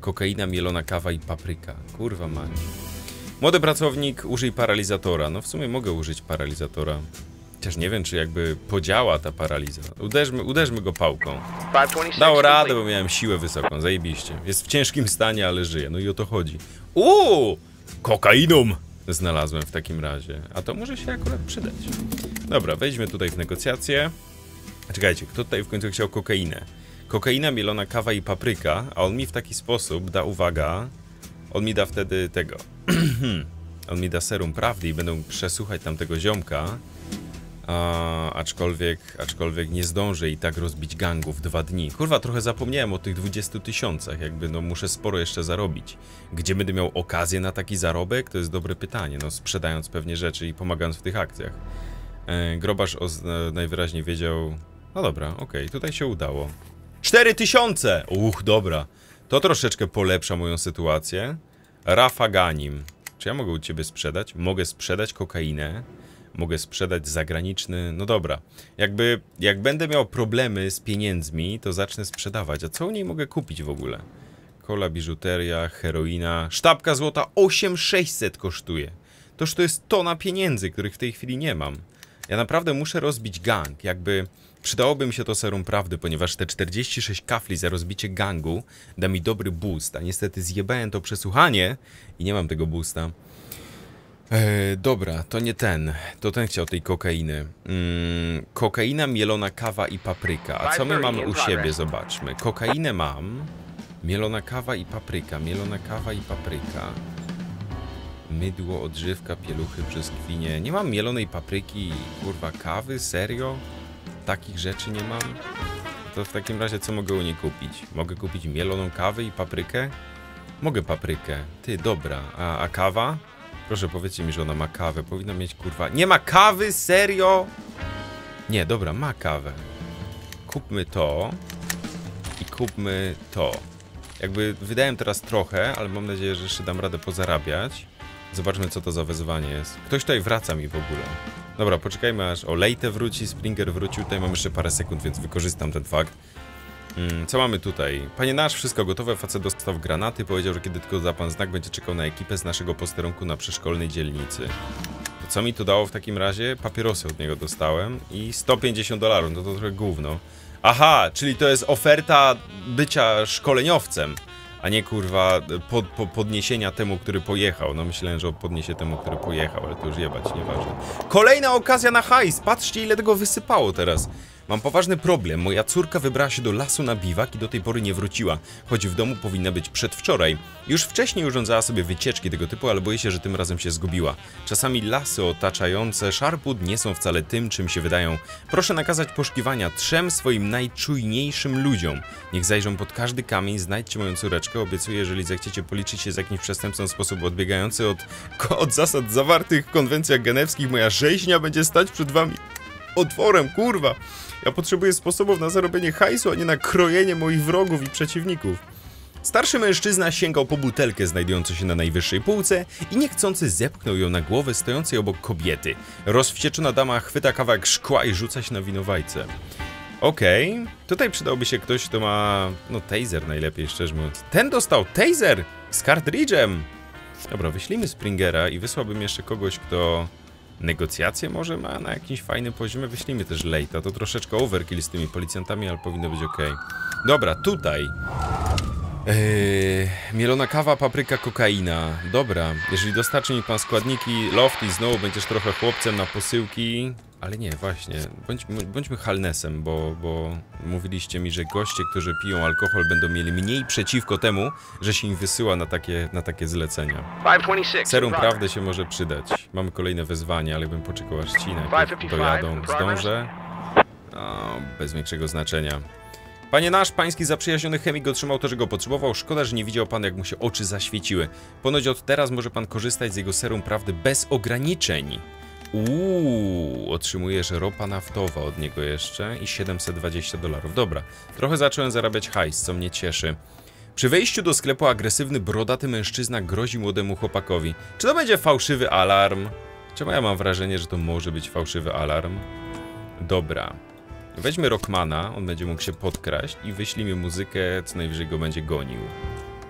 Kokaina, mielona kawa i papryka. Kurwa mać. Młody pracownik, użyj paralizatora. No w sumie mogę użyć paralizatora. Chociaż nie wiem, czy jakby podziała ta paraliza. Uderzmy, uderzmy go pałką. Dał radę, bo miałem siłę wysoką, zajebiście. Jest w ciężkim stanie, ale żyje. No i o to chodzi. Uuu! Kokainom! znalazłem w takim razie. A to może się akurat przydać. Dobra, wejdźmy tutaj w negocjacje. Czekajcie, kto tutaj w końcu chciał kokainę? Kokaina, mielona kawa i papryka, a on mi w taki sposób da, uwaga, on mi da wtedy tego, on mi da serum prawdy i będę przesłuchać tamtego ziomka, a, aczkolwiek, aczkolwiek nie zdążę i tak rozbić gangu w dwa dni. Kurwa, trochę zapomniałem o tych 20 tysiącach, jakby no muszę sporo jeszcze zarobić. Gdzie będę miał okazję na taki zarobek? To jest dobre pytanie, no sprzedając pewnie rzeczy i pomagając w tych akcjach. E, grobarz o, e, najwyraźniej wiedział... No dobra, okej, okay, tutaj się udało. 4000! Uch, dobra. To troszeczkę polepsza moją sytuację. Rafa Ganim. Czy ja mogę u ciebie sprzedać? Mogę sprzedać kokainę Mogę sprzedać zagraniczny. No dobra. Jakby, jak będę miał problemy z pieniędzmi, to zacznę sprzedawać. A co u niej mogę kupić w ogóle? Kola, biżuteria, heroina. Sztabka złota 8600 kosztuje. Toż to jest tona pieniędzy, których w tej chwili nie mam. Ja naprawdę muszę rozbić gang. Jakby przydałoby mi się to serum prawdy, ponieważ te 46 kafli za rozbicie gangu da mi dobry boost. A niestety zjebałem to przesłuchanie i nie mam tego boosta. E, dobra, to nie ten. To ten chciał tej kokainy. Mm, kokaina, mielona kawa i papryka. A co my mamy u siebie? Zobaczmy. Kokainę mam. Mielona kawa i papryka. Mielona kawa i papryka. Mydło, odżywka, pieluchy, brzoskwinie. Nie mam mielonej papryki i kurwa kawy? Serio? Takich rzeczy nie mam? To w takim razie co mogę u niej kupić? Mogę kupić mieloną kawę i paprykę? Mogę paprykę. Ty, dobra. A, a kawa? Proszę powiedzcie mi, że ona ma kawę. Powinna mieć kurwa. Nie ma kawy? Serio? Nie, dobra, ma kawę. Kupmy to. I kupmy to. Jakby wydałem teraz trochę, ale mam nadzieję, że jeszcze dam radę pozarabiać. Zobaczmy, co to za wezwanie jest. Ktoś tutaj wraca mi w ogóle. Dobra, poczekajmy aż o Lejte wróci, Springer wrócił. Tutaj mam jeszcze parę sekund, więc wykorzystam ten fakt. Mm, co mamy tutaj? Panie nasz, wszystko gotowe, facet dostał granaty, powiedział, że kiedy tylko da pan znak, będzie czekał na ekipę z naszego posterunku na przeszkolnej dzielnicy. To co mi to dało w takim razie? Papierosy od niego dostałem i 150 dolarów, no to trochę gówno. Aha, czyli to jest oferta bycia szkoleniowcem, a nie kurwa pod, po, podniesienia temu, który pojechał. No myślałem, że podniesie temu, który pojechał, ale to już jebać, nieważne. Kolejna okazja na hajs, patrzcie ile tego wysypało teraz. Mam poważny problem. Moja córka wybrała się do lasu na biwak i do tej pory nie wróciła, choć w domu powinna być przedwczoraj. Już wcześniej urządzała sobie wycieczki tego typu, ale boję się, że tym razem się zgubiła. Czasami lasy otaczające Sharpwood nie są wcale tym, czym się wydają. Proszę nakazać poszukiwania trzem swoim najczujniejszym ludziom. Niech zajrzą pod każdy kamień, znajdźcie moją córeczkę. Obiecuję, jeżeli zechciecie policzyć się z jakimś przestępcą w sposób odbiegający od, od zasad zawartych w konwencjach genewskich, moja rzeźnia będzie stać przed wami otworem, kurwa. Ja potrzebuję sposobów na zarobienie hajsu, a nie na krojenie moich wrogów i przeciwników. Starszy mężczyzna sięgał po butelkę znajdującą się na najwyższej półce i niechcący zepchnął ją na głowę stojącej obok kobiety. Rozwścieczona dama chwyta kawałek szkła i rzuca się na winowajcę. Okej, okay. tutaj przydałby się ktoś, kto ma, no taser najlepiej, szczerze mówiąc. Ten dostał taser z cartridge'em! Dobra, wyślijmy Springera i wysłałbym jeszcze kogoś, kto negocjacje może ma na jakimś fajnym poziomie. Wyślijmy też Lejta. To troszeczkę overkill z tymi policjantami, ale powinno być ok. Dobra, tutaj. Eee, mielona kawa, papryka, kokaina. Dobra, jeżeli dostarczy mi pan składniki loft i znowu będziesz trochę chłopcem na posyłki, ale nie, właśnie, bądźmy, bądźmy halnesem, bo, bo mówiliście mi, że goście, którzy piją alkohol będą mieli mniej przeciwko temu, że się im wysyła na takie, na takie zlecenia. 526. Serum prawdy się może przydać. Mamy kolejne wezwanie, ale bym poczekał aż ci najpierw dojadą. Zdążę? No, bez większego znaczenia. Panie nasz, pański zaprzyjaźniony chemik otrzymał to, że go potrzebował. Szkoda, że nie widział pan, jak mu się oczy zaświeciły. Ponoć od teraz może pan korzystać z jego serum prawdy bez ograniczeń. Uuu, otrzymujesz ropa naftowa od niego jeszcze i 720 dolarów. Dobra, trochę zacząłem zarabiać hajs, co mnie cieszy. Przy wejściu do sklepu agresywny, brodaty mężczyzna grozi młodemu chłopakowi. Czy to będzie fałszywy alarm? Czemu ja mam wrażenie, że to może być fałszywy alarm? Dobra. Weźmy Rockmana, on będzie mógł się podkraść i wyślijmy muzykę, co najwyżej go będzie gonił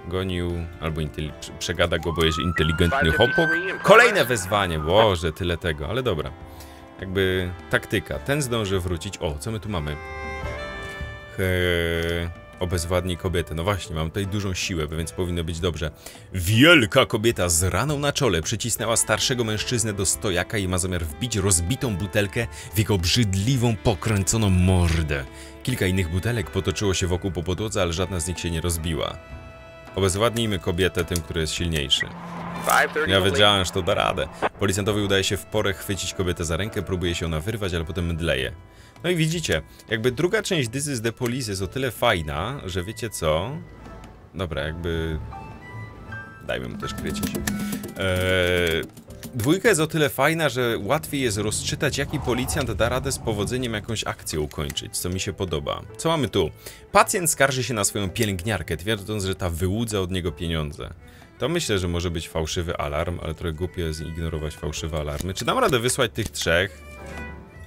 gonił, albo przegada go, bo jest inteligentny chopok. Kolejne wezwanie, boże, tyle tego, ale dobra. Jakby taktyka, ten zdąży wrócić. O, co my tu mamy? He... Obezwładnij kobietę. No właśnie, mam tutaj dużą siłę, więc powinno być dobrze. Wielka kobieta z raną na czole przycisnęła starszego mężczyznę do stojaka i ma zamiar wbić rozbitą butelkę w jego obrzydliwą, pokręconą mordę. Kilka innych butelek potoczyło się wokół po podłodze, ale żadna z nich się nie rozbiła. Obezwładnijmy kobietę tym, który jest silniejszy. Ja wiedziałem, że to da radę. Policjantowi udaje się w porę chwycić kobietę za rękę, próbuje się ona wyrwać, ale potem mdleje. No i widzicie, jakby druga część This is the Police jest o tyle fajna, że wiecie co? Dobra, jakby... Dajmy mu też się. Eee, Dwójka jest o tyle fajna, że łatwiej jest rozczytać, jaki policjant da radę z powodzeniem jakąś akcję ukończyć, co mi się podoba. Co mamy tu? Pacjent skarży się na swoją pielęgniarkę, twierdząc, że ta wyłudza od niego pieniądze. To myślę, że może być fałszywy alarm, ale trochę głupio jest ignorować fałszywe alarmy. Czy dam radę wysłać tych trzech?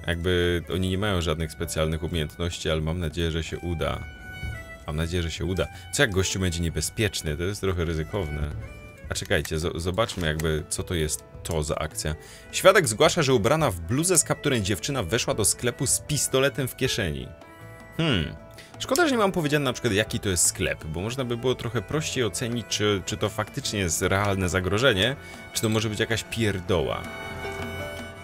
Jakby oni nie mają żadnych specjalnych umiejętności, ale mam nadzieję, że się uda. Mam nadzieję, że się uda. Co jak gościu będzie niebezpieczny? To jest trochę ryzykowne. A czekajcie, zo- zobaczmy jakby, co to jest to za akcja. Świadek zgłasza, że ubrana w bluzę z kapturem dziewczyna weszła do sklepu z pistoletem w kieszeni. Hmm. Szkoda, że nie mam powiedziane na przykład jaki to jest sklep, bo można by było trochę prościej ocenić, czy, czy to faktycznie jest realne zagrożenie, czy to może być jakaś pierdoła.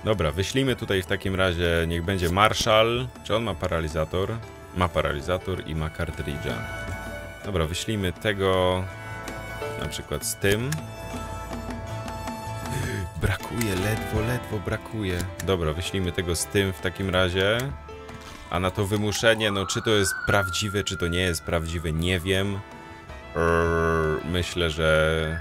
Dobra, wyślijmy tutaj w takim razie, niech będzie Marshall. Czy on ma paralizator? Ma paralizator i ma kartridża. Dobra, wyślijmy tego na przykład z tym. Brakuje, ledwo, ledwo brakuje. Dobra, wyślijmy tego z tym w takim razie. A na to wymuszenie, no czy to jest prawdziwe, czy to nie jest prawdziwe, nie wiem. Myślę, że...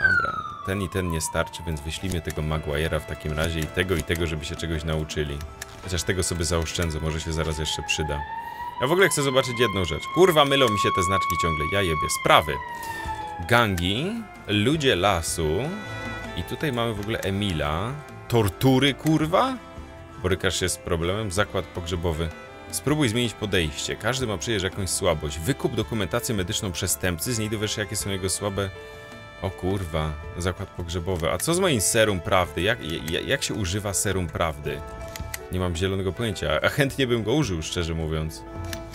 Dobra, ten i ten nie starczy, więc wyślijmy tego Maguire'a w takim razie i tego i tego, żeby się czegoś nauczyli. Chociaż tego sobie zaoszczędzę, może się zaraz jeszcze przyda. Ja w ogóle chcę zobaczyć jedną rzecz. Kurwa, mylą mi się te znaczki ciągle, ja jebie. Sprawy. Gangi, ludzie lasu i tutaj mamy w ogóle Emila. Tortury, kurwa? Borykasz się z problemem? Zakład pogrzebowy. Spróbuj zmienić podejście. Każdy ma przecież jakąś słabość. Wykup dokumentację medyczną przestępcy, z niej dowiesz jakie są jego słabe... O kurwa, zakład pogrzebowy. A co z moim serum prawdy? Jak, jak, jak się używa serum prawdy? Nie mam zielonego pojęcia, a chętnie bym go użył, szczerze mówiąc.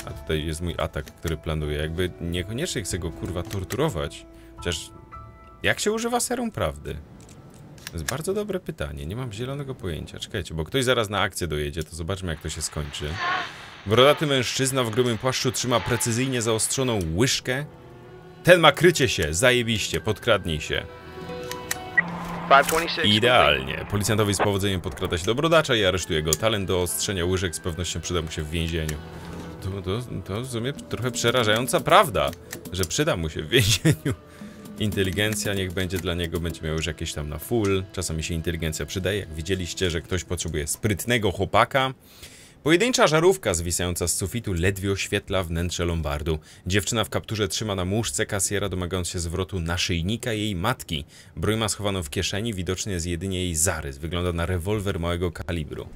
A tutaj jest mój atak, który planuję. Jakby niekoniecznie chcę go kurwa torturować. Chociaż jak się używa serum prawdy? To jest bardzo dobre pytanie, nie mam zielonego pojęcia. Czekajcie, bo ktoś zaraz na akcję dojedzie, to zobaczmy jak to się skończy. Brodaty mężczyzna w grubym płaszczu trzyma precyzyjnie zaostrzoną łyżkę. Ten ma krycie się, zajebiście, podkradnij się. 526. Idealnie. Policjantowi z powodzeniem podkrada się do brodacza i aresztuje go. Talent do ostrzenia łyżek z pewnością przyda mu się w więzieniu. To, to, to w sumie trochę przerażająca prawda, że przyda mu się w więzieniu. Inteligencja niech będzie dla niego, będzie miał już jakieś tam na full. Czasami się inteligencja przydaje. Jak widzieliście, że ktoś potrzebuje sprytnego chłopaka. Pojedyncza żarówka zwisająca z sufitu ledwie oświetla wnętrze lombardu. Dziewczyna w kapturze trzyma na muszce kasjera, domagając się zwrotu naszyjnika jej matki. Broń ma schowaną w kieszeni, widoczny jest jedynie jej zarys. Wygląda na rewolwer małego kalibru.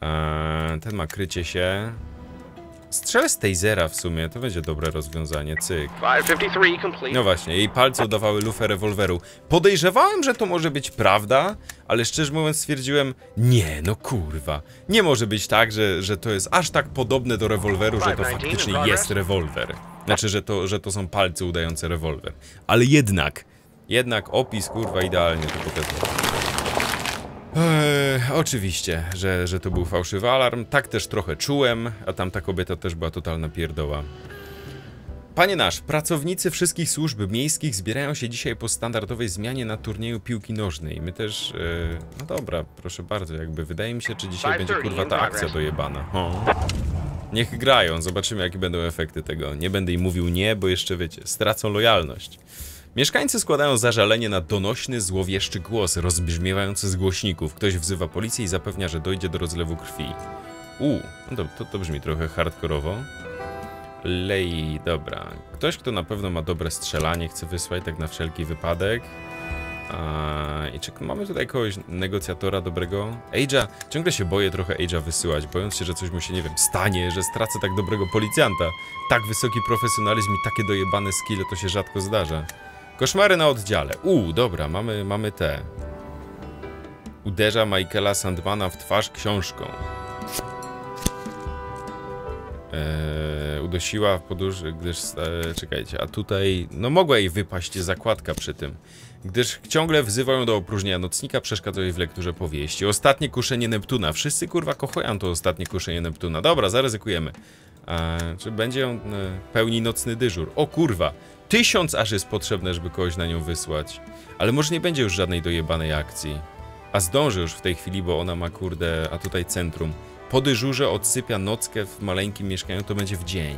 Eee, ten ma krycie się. Strzelę z tasera w sumie, to będzie dobre rozwiązanie, cyk. 553 complete. No właśnie, jej palce udawały lufę rewolweru. Podejrzewałem, że to może być prawda, ale szczerze mówiąc stwierdziłem, nie, no kurwa. Nie może być tak, że, że to jest aż tak podobne do rewolweru, że to faktycznie jest rewolwer. Znaczy, że to, że to są palce udające rewolwer. Ale jednak, jednak opis kurwa idealnie to pokazuje. Eee, oczywiście, że, że to był fałszywy alarm. Tak też trochę czułem, a tamta kobieta też była totalna pierdoła. Panie nasz, pracownicy wszystkich służb miejskich zbierają się dzisiaj po standardowej zmianie na turnieju piłki nożnej. My też. E, no dobra, proszę bardzo, jakby wydaje mi się, czy dzisiaj będzie kurwa ta akcja dojebana. O. Niech grają, zobaczymy jakie będą efekty tego. Nie będę im mówił nie, bo jeszcze wiecie, stracą lojalność. Mieszkańcy składają zażalenie na donośny, złowieszczy głos rozbrzmiewający z głośników. Ktoś wzywa policję i zapewnia, że dojdzie do rozlewu krwi. U, no to, to, to brzmi trochę hardkorowo. Lei, dobra. Ktoś, kto na pewno ma dobre strzelanie, chce wysłać tak na wszelki wypadek. A, I czy mamy tutaj kogoś negocjatora dobrego? Age'a, ciągle się boję trochę Age'a wysyłać, bojąc się, że coś mu się, nie wiem, stanie, że stracę tak dobrego policjanta. Tak wysoki profesjonalizm i takie dojebane skille to się rzadko zdarza. Koszmary na oddziale. U, dobra, mamy, mamy te. Uderza Michaela Sandmana w twarz książką. Eee, udosiła w podróży, gdyż... E, czekajcie, a tutaj... No mogła jej wypaść zakładka przy tym. Gdyż ciągle wzywa ją do opróżnienia nocnika, przeszkadza jej w lekturze powieści. Ostatnie kuszenie Neptuna. Wszyscy kurwa kochają to ostatnie kuszenie Neptuna. Dobra, zaryzykujemy. E, czy będzie ją e, pełni nocny dyżur? O kurwa! Tysiąc aż jest potrzebne, żeby kogoś na nią wysłać. Ale może nie będzie już żadnej dojebanej akcji. A zdąży już w tej chwili, bo ona ma kurde, a tutaj centrum. Po dyżurze odsypia nockę w maleńkim mieszkaniu, to będzie w dzień.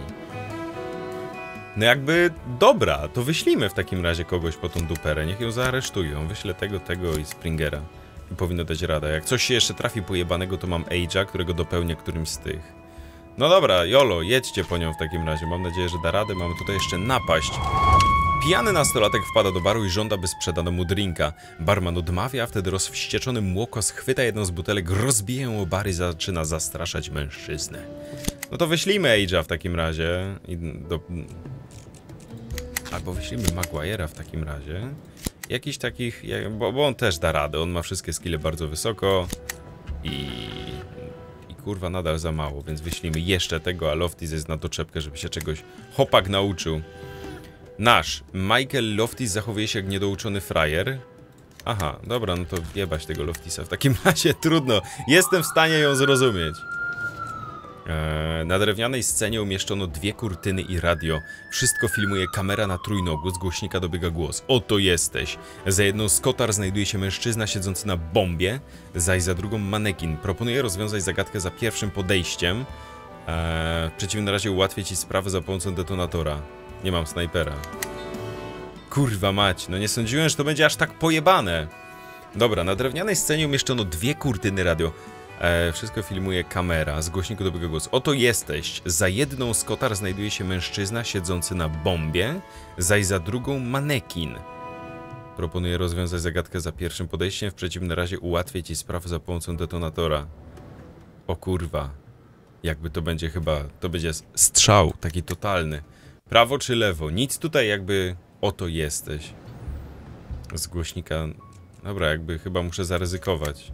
No jakby, dobra, to wyślijmy w takim razie kogoś po tą duperę, niech ją zaaresztują. Wyślę tego, tego i Springera. I powinno dać radę. Jak coś się jeszcze trafi pojebanego, to mam Age'a, którego dopełnię którymś z tych. No dobra, Jolo, jedźcie po nią w takim razie. Mam nadzieję, że da radę. Mamy tutaj jeszcze napaść. Pijany nastolatek wpada do baru i żąda, by sprzedano mu drinka. Barman odmawia, a wtedy rozwścieczony młokos chwyta jedną z butelek, rozbija ją o bar i zaczyna zastraszać mężczyznę. No to wyślijmy Age'a w takim razie. Do... Albo wyślijmy Maguire'a w takim razie. Jakiś takich, bo, bo on też da radę, on ma wszystkie skille bardzo wysoko i... Kurwa nadal za mało, więc wyślijmy jeszcze tego, a Loftis jest na doczepkę, żeby się czegoś hopak nauczył. Nasz Michael Loftis zachowuje się jak niedouczony frajer. Aha, dobra, no to jebać tego Loftisa. W takim razie trudno. Jestem w stanie ją zrozumieć. Eee, na drewnianej scenie umieszczono dwie kurtyny i radio. Wszystko filmuje kamera na trójnogu, z głośnika dobiega głos. Oto jesteś. Za jedną z kotar znajduje się mężczyzna siedzący na bombie, zaś za drugą manekin. Proponuję rozwiązać zagadkę za pierwszym podejściem. Eee, w przeciwnym razie ułatwię ci sprawę za pomocą detonatora. Nie mam snajpera. Kurwa mać, no nie sądziłem, że to będzie aż tak pojebane. Dobra, na drewnianej scenie umieszczono dwie kurtyny radio. E, wszystko filmuje kamera, z głośniku dobiega głos. Oto jesteś. Za jedną z kotar znajduje się mężczyzna siedzący na bombie, zaś za drugą manekin. Proponuję rozwiązać zagadkę za pierwszym podejściem, w przeciwnym razie ułatwię ci sprawę za pomocą detonatora. O kurwa. Jakby to będzie chyba, to będzie strzał taki totalny. Prawo czy lewo? Nic tutaj jakby oto jesteś. Z głośnika. Dobra, jakby chyba muszę zaryzykować.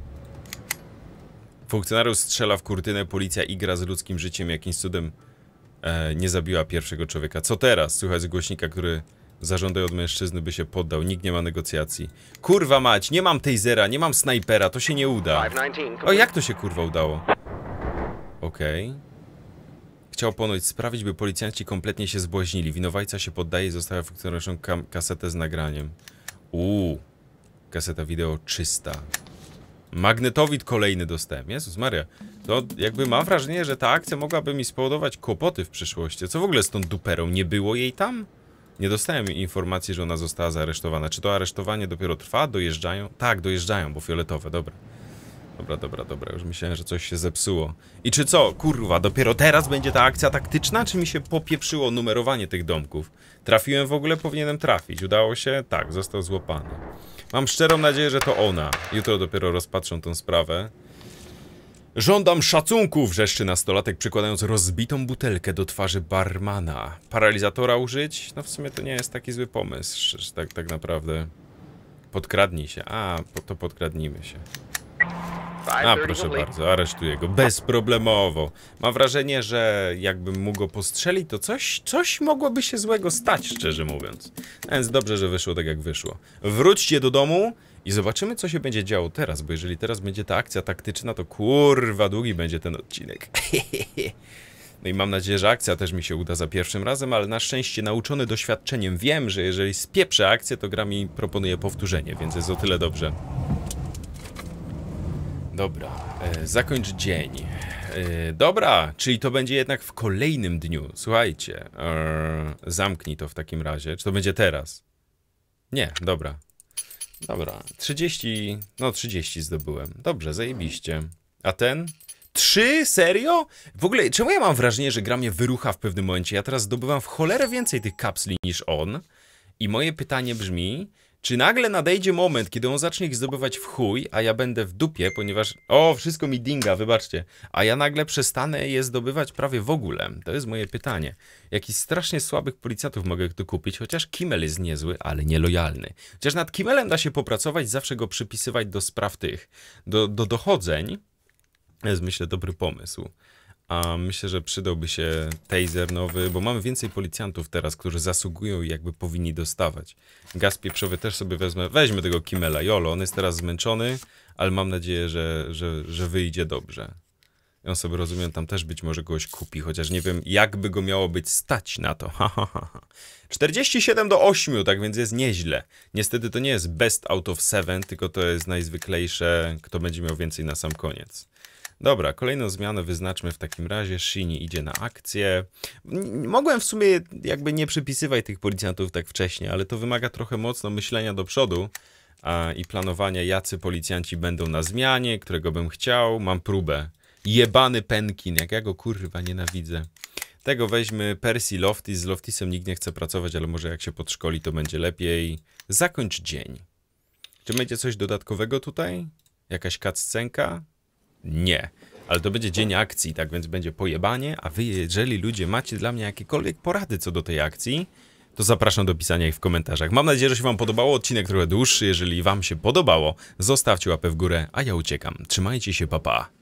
Funkcjonariusz strzela w kurtynę, policja igra z ludzkim życiem, jakimś cudem e, nie zabiła pierwszego człowieka. Co teraz? Słychać z głośnika, który zażądał od mężczyzny, by się poddał. Nikt nie ma negocjacji. Kurwa mać, nie mam tasera, nie mam snajpera, to się nie uda. 519 O, jak to się kurwa udało? Okej. Chciał ponoć sprawić, by policjanci kompletnie się zbłaźnili. Winowajca się poddaje i zostawia funkcjonariuszom kasetę z nagraniem. Uuu. Kaseta wideo czysta. Magnetowid kolejny dostałem. Jezus Maria. To jakby mam wrażenie, że ta akcja mogłaby mi spowodować kłopoty w przyszłości. Co w ogóle z tą duperą? Nie było jej tam? Nie dostałem informacji, że ona została zaaresztowana. Czy to aresztowanie dopiero trwa? Dojeżdżają? Tak, dojeżdżają, bo fioletowe, dobra. Dobra, dobra, dobra, już myślałem, że coś się zepsuło. I czy co, kurwa, dopiero teraz będzie ta akcja taktyczna, czy mi się popieprzyło numerowanie tych domków? Trafiłem w ogóle, powinienem trafić. Udało się? Tak, został złapany. Mam szczerą nadzieję, że to ona. Jutro dopiero rozpatrzą tą sprawę. Żądam szacunku, wrzeszczy nastolatek, przykładając rozbitą butelkę do twarzy barmana. Paralizatora użyć? No w sumie to nie jest taki zły pomysł, tak, tak naprawdę. Podkradnij się. A, to podkradnijmy się. A, 530 proszę bardzo, aresztuję go bezproblemowo. Mam wrażenie, że jakbym mógł go postrzelić, to coś, coś mogłoby się złego stać, szczerze mówiąc. Więc dobrze, że wyszło tak, jak wyszło. Wróćcie do domu i zobaczymy, co się będzie działo teraz, bo jeżeli teraz będzie ta akcja taktyczna, to kurwa długi będzie ten odcinek. No i mam nadzieję, że akcja też mi się uda za pierwszym razem, ale na szczęście nauczony doświadczeniem wiem, że jeżeli spieprzę akcję, to gra mi proponuje powtórzenie, więc jest o tyle dobrze. Dobra, e, zakończ dzień. E, dobra, czyli to będzie jednak w kolejnym dniu. Słuchajcie, e, zamknij to w takim razie. Czy to będzie teraz? Nie, dobra. Dobra, 30, no 30 zdobyłem. Dobrze, zajebiście. A ten? Trzy? Serio? W ogóle, czemu ja mam wrażenie, że gra mnie wyrucha w pewnym momencie? Ja teraz zdobywam w cholerę więcej tych kapsli niż on. I moje pytanie brzmi, czy nagle nadejdzie moment, kiedy on zacznie ich zdobywać w chuj, a ja będę w dupie, ponieważ... O, wszystko mi dinga, wybaczcie. A ja nagle przestanę je zdobywać prawie w ogóle. To jest moje pytanie. Jakichś strasznie słabych policjantów mogę tu kupić, chociaż Kimmel jest niezły, ale nielojalny. Chociaż nad Kimmelem da się popracować, zawsze go przypisywać do spraw tych, do, do dochodzeń. To jest, myślę, dobry pomysł. A myślę, że przydałby się taser nowy, bo mamy więcej policjantów teraz, którzy zasługują i jakby powinni dostawać. Gaz pieprzowy też sobie wezmę. Weźmy tego Kimmela. Jolo, on jest teraz zmęczony, ale mam nadzieję, że, że, że wyjdzie dobrze. On sobie, rozumiem, tam też być może kogoś kupi, chociaż nie wiem, jak by go miało być stać na to. Ha, ha. ha. 47 do 8, tak więc jest nieźle. Niestety to nie jest best out of 7, tylko to jest najzwyklejsze, kto będzie miał więcej na sam koniec. Dobra, kolejną zmianę wyznaczmy w takim razie. Shini idzie na akcję. Mogłem w sumie jakby nie przypisywać tych policjantów tak wcześnie, ale to wymaga trochę mocno myślenia do przodu a, i planowania, jacy policjanci będą na zmianie, którego bym chciał. Mam próbę. Jebany Penkin, jak ja go kurwa nienawidzę. Tego weźmy Percy Loftis. Z Loftisem nikt nie chce pracować, ale może jak się podszkoli, to będzie lepiej. Zakończ dzień. Czy będzie coś dodatkowego tutaj? Jakaś cutscenka? Nie. Ale to będzie dzień akcji, tak więc będzie pojebanie, a wy, jeżeli ludzie macie dla mnie jakiekolwiek porady co do tej akcji, to zapraszam do pisania ich w komentarzach. Mam nadzieję, że się wam podobało, odcinek trochę dłuższy, jeżeli wam się podobało, zostawcie łapę w górę, a ja uciekam. Trzymajcie się, papa. Pa.